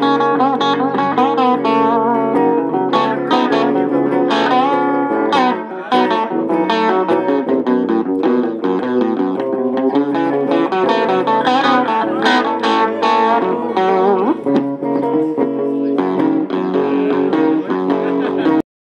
Música